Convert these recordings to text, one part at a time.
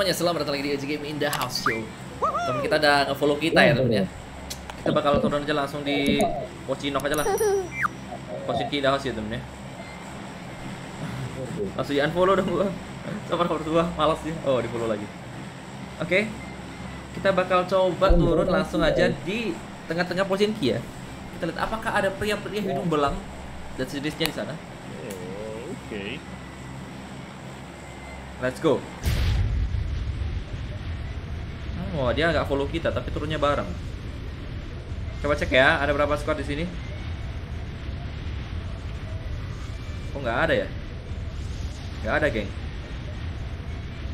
Semuanya, selamat datang lagi di Edge Game in the House Show. Teman kita udah nge-follow kita ya teman ya. Kita bakal turun aja langsung di Pocinok aja lah. Posisi in the House ya temen ya. Langsung di unfollow dong gua. Sama nomor dua, malas sih. Oh, di follow lagi. Oke. Kita bakal coba turun langsung aja di tengah-tengah Pocinki ya. Kita lihat apakah ada pria-pria hidung belang dan sejenisnya di sana. Oke. Let's go. Oh, dia nggak follow kita, tapi turunnya bareng. Coba cek ya, ada berapa squad di sini? Oh, nggak ada ya? Nggak ada, geng.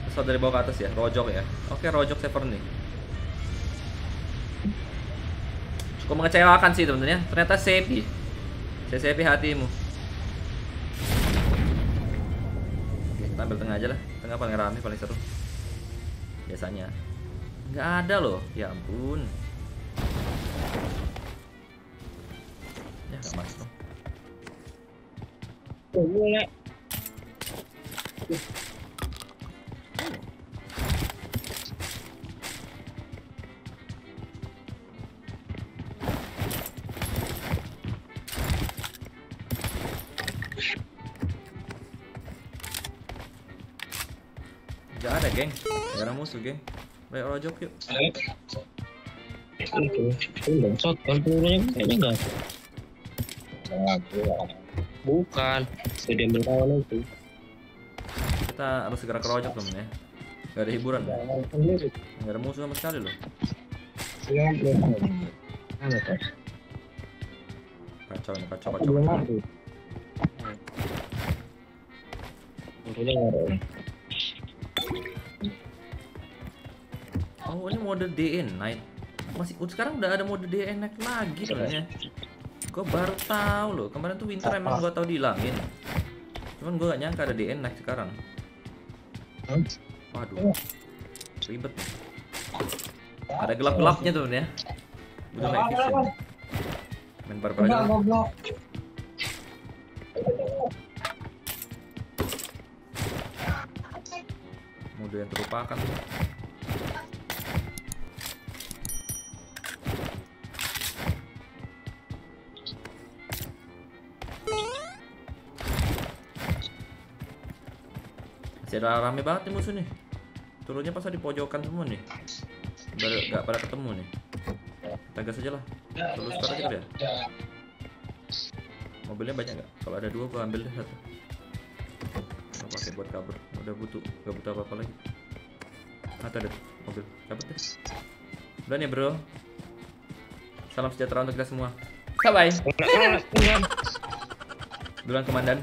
Pesawat dari bawah ke atas ya, rojok ya. Oke, rojok server nih. Cukup mengecewakan sih teman-teman ya. Ternyata sepi. Saya sepi hatimu. Oke, kita ambil tengah aja lah. Tengah paling rame, paling seru. Biasanya. Nggak ada loh. Ya ampun. Ya nggak masuk dong. Nggak ada, geng. Nggak ada musuh, geng. Baik rojok yuk. longsot kan pelurunya kayaknya enggak bukan beda melawan itu Kita harus segera ke rojok temen ya. Nggak ada hiburan. Nggak ada musuh sama sekali loh. Kacau nih, kacau, kacau. kacau. Untungnya nggak ada Oh ini mode DN night masih oh, sekarang udah ada mode DN night lagi sebenarnya. Gue baru tahu loh kemarin tuh winter emang gue tahu dihilangin. Cuman gue gak nyangka ada DN night sekarang. Waduh, ribet nih. Ada gelap-gelapnya tuh ya. Butuh night vision. Main barbar aja. Mode yang terlupakan. Ada rame banget nih musuh nih. Turunnya pas di pojokan semua nih. Udah gak pada ketemu nih. Kita gas aja lah. Terus start aja kali ya. Mobilnya banyak nggak? Kalau ada dua gua ambil deh satu. Gua pakai buat kabur. Udah butuh, gak butuh apa-apa lagi. Ada ada mobil. Dapat deh. Udah nih bro. Salam sejahtera untuk kita semua. Bye bye. Duluan komandan.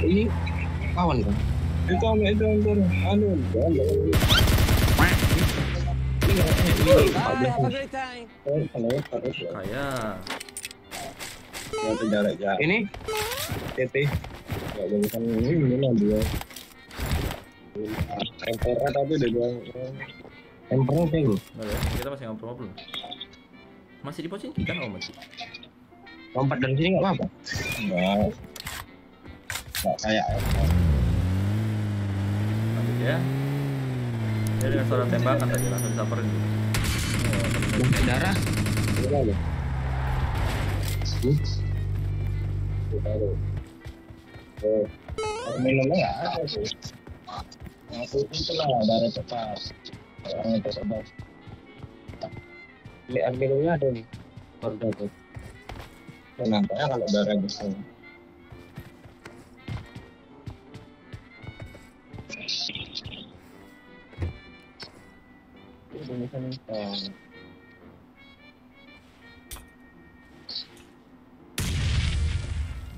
Ini kawan kan? Itu ame itu antar anu. Kayak Ini TT. Gak bagusan ini mana dia? Emperor tapi udah dua. Emperor kayak gitu. Nggak kita masih ngobrol-ngobrol. Masih di posisi kan oh masih. Lompat dari sini nggak apa-apa. Enggak. Enggak kayak Lanjut ya. Dia dengan suara tembakan tadi langsung disamperin. Bukan darah. Oh. minumnya nggak ada sih yang itu itu lah darah cepat orang itu obat air minumnya ada nih tuh Ya, kalau darah gitu Ini bisa nih. Oh.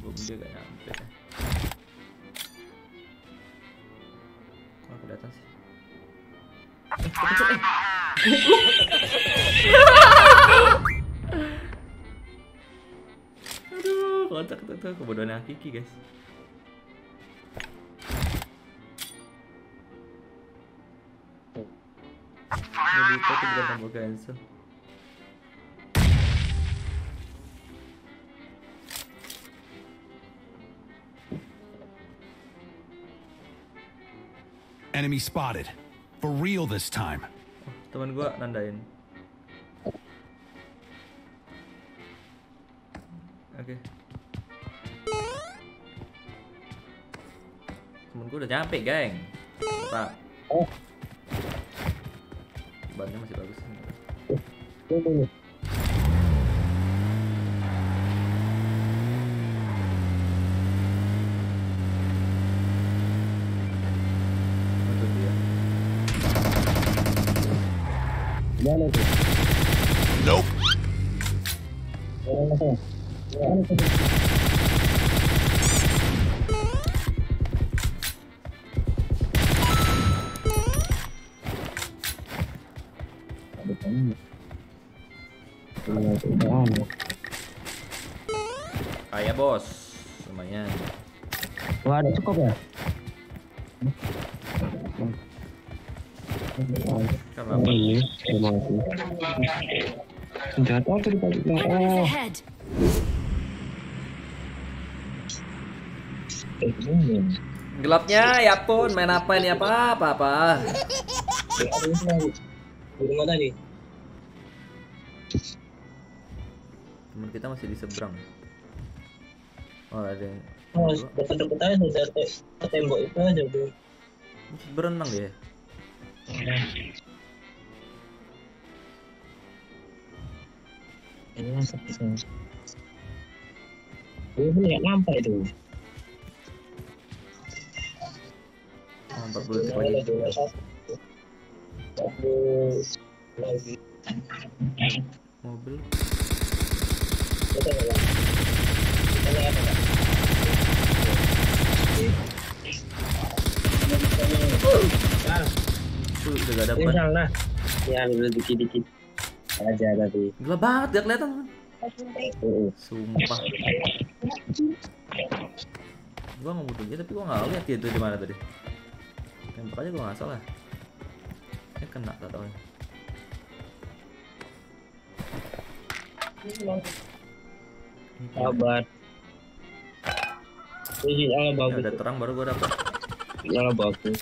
Bom dia gak nyampe. Kok aku datang sih? Aduh, kontak tuh tuh kebodohan Kiki guys. Jadi itu tuh bukan tombol cancel. Enemy spotted. For real this time. Oh, teman gua nandain. Oke. Temen gua udah nyampe, geng. Pak. Oh. Bannya masih bagus. Dia. Gimana tuh? Ada cukup ya? Iya, terima kasih. Senjata tuh dibalik Oh. Gelapnya ya pun main apa ini apa apa apa. Di rumah tadi. Teman kita masih di seberang. Oh ada yang Oh, deket-deket aja sudah te- ke tembok itu aja, Bro. berenang dia. Ini sana. Ini nggak nampak itu. Oh, 40 detik Ada lagi. Mobil. Kita nggak ada. Kita nggak Tuh udah gak ini dapat. sana. Ya, ambil dikit-dikit aja tadi. Gelap banget gak kelihatan. Uh, Sumpah. Gua nggak butuh dia tapi gua nggak lihat dia tuh di mana tadi. Tembak aja gua nggak salah. Eh kena tak tahu. Sabar. Ini ala Ya, bagus. udah terang baru gua dapat. Ala bagus.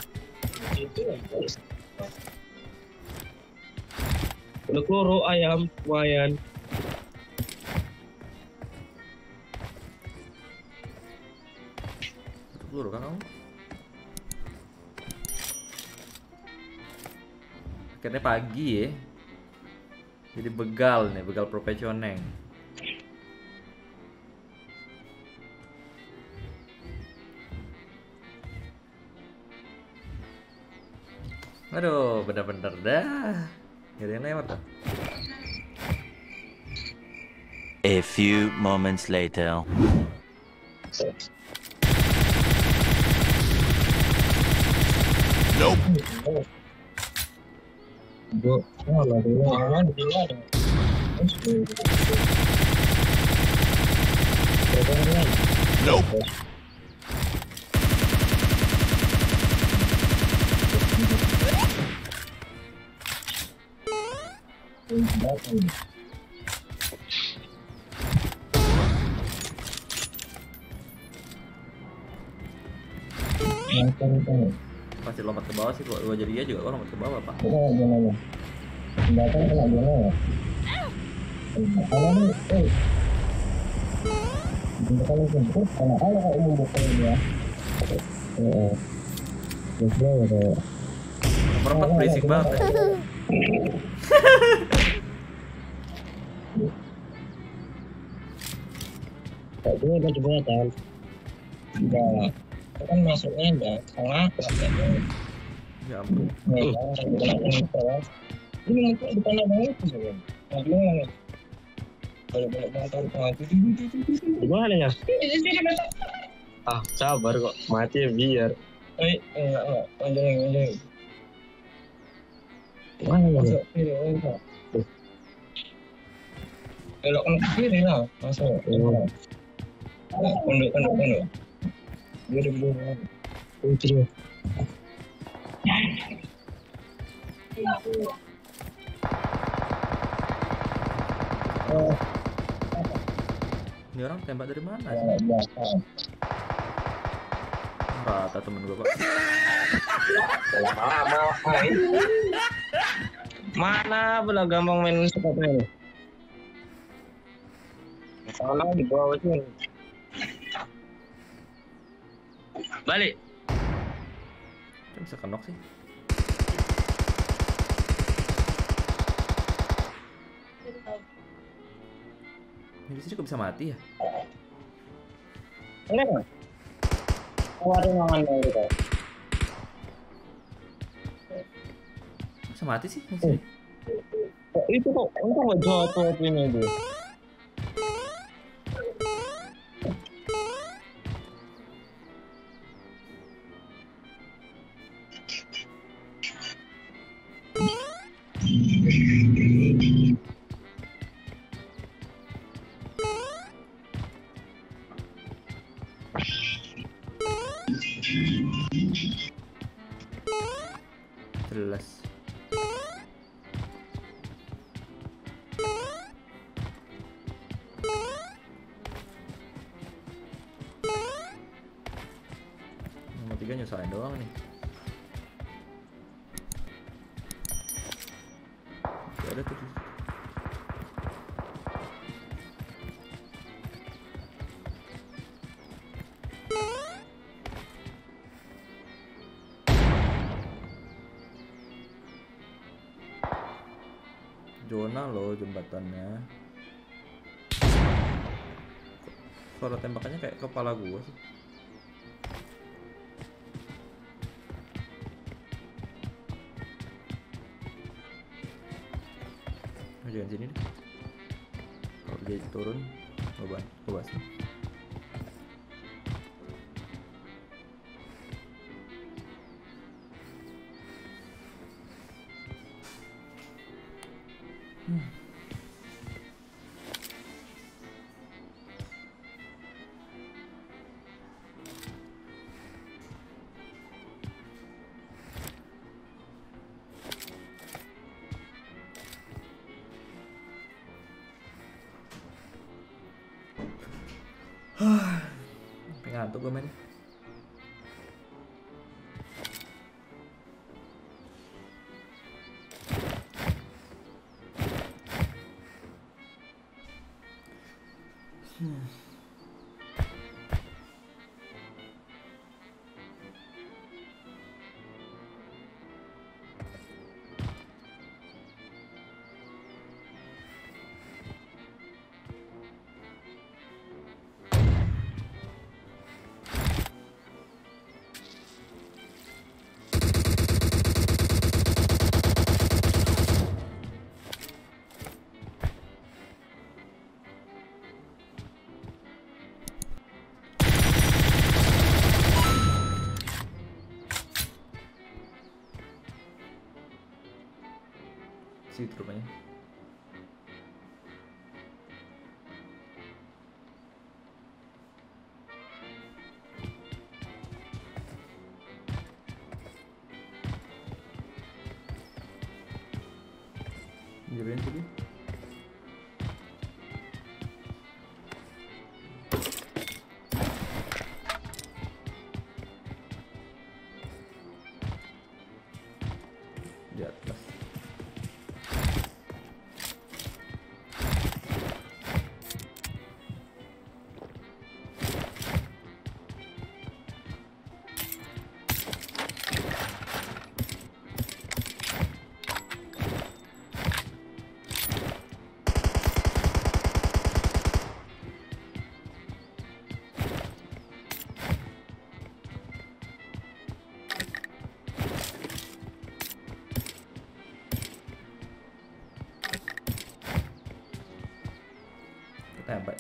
Udah keloro ayam, lumayan. Peluru kan kamu? Akhirnya pagi ya. Jadi begal nih, begal profesional. Aduh, bener-bener dah. Gak ada yang lewat dah. A few moments later. Nope. Nope. Pasti lompat ke bawah sih kalau gua jadi dia juga gua lompat ke bawah, Pak. Kita gimana? Datang kena gimana? Kalau nih, eh. Kalau jemput, kalau kalau kau membuka dia, Heeh. Biasanya ya kayak Nomor 4 berisik banget. Ya. gue udah jembatan. Enggak. Itu kan masuknya enggak. Ya ampun. Nih, kan jembatan itu kan. Ini mungkin depan itu sih. Nah, motor mati. Gimana ya? Ah, sabar kok. Mati ya biar. Eh, enggak, enggak. Panjangin, panjangin. Mana ya? Enggak. Belok ke kiri lah. Masuk. Pondok, pondok, pondok. Biar biar. Oh, kiri. Ini orang tembak dari mana ya. Rata temen gue pak. Mana pula gampang main sepatu ini? Sana di bawah sini. Balik. Kan bisa kenok sih. Sini kok bisa mati ya? Ini? Oh, ada mangan dari itu. Bisa mati sih sini. Oh, itu kok, itu kok jatuh ini tuh. Tiga nyusahin doang nih. Ada tuh. Zona loh jembatannya. Suara tembakannya kayak kepala gua sih. Jangan sini deh. Kalau turun, coba, coba sih. Sampai Situ rupanya. Jadian tadi. Di atas.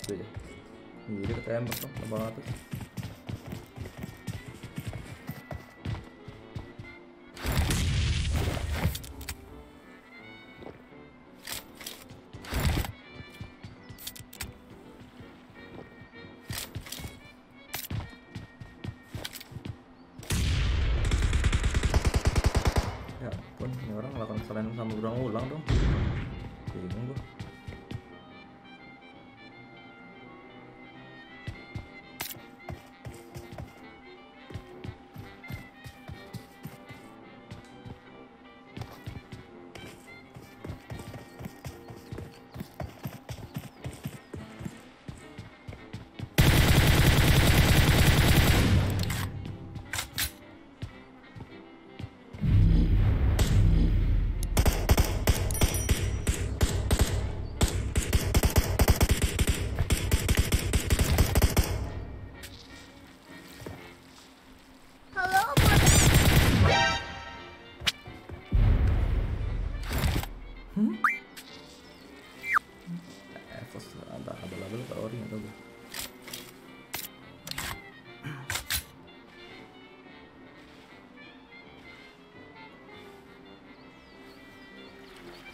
Gitu ya Iya ketembak dong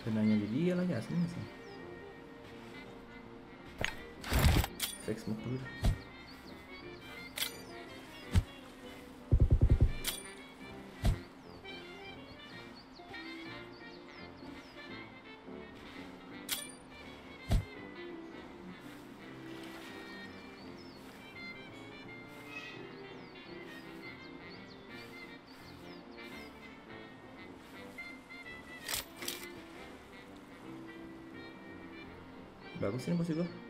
Benarnya di dia lagi aslinya sih. Fake smoke Bagus ini posisi gua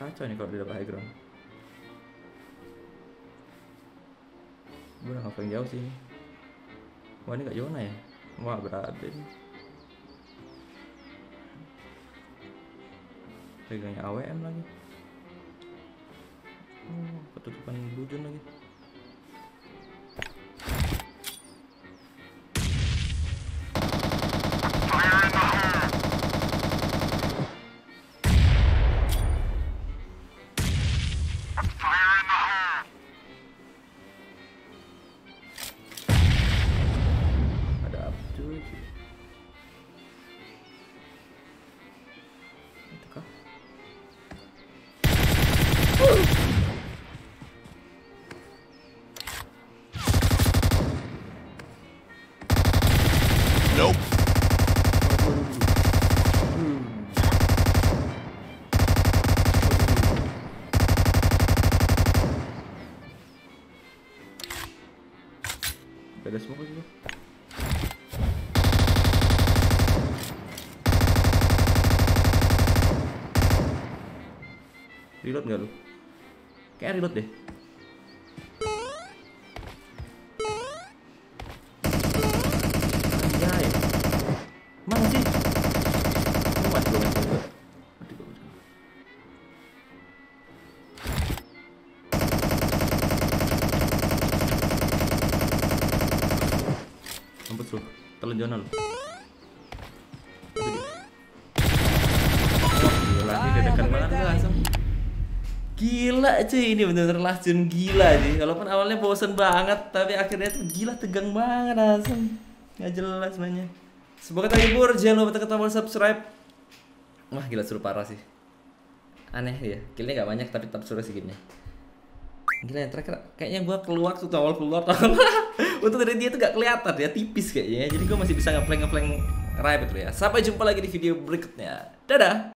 Kacau nih kalau dapat high ground. Gue udah ngapain jauh sih. Wah ini gak Yona ya? Wah berarti ini. Pegangnya AWM lagi. Oh, ketutupan bujun lagi. Reload gak lu? Kayak reload deh. Gila cuy, ini bener-bener langsung gila sih. Walaupun awalnya bosen banget, tapi akhirnya tuh gila tegang banget langsung. Nggak jelas mainnya. Semoga terhibur, jangan lupa tekan tombol subscribe. Wah gila seru parah sih. Aneh ya, killnya gak banyak tapi tetap sih gamenya. Gila yang terakhir kayaknya gua keluar tuh awal keluar Untuk dari dia tuh gak kelihatan ya tipis kayaknya Jadi gua masih bisa ngeplank ngeplank rabbit tuh ya Sampai jumpa lagi di video berikutnya Dadah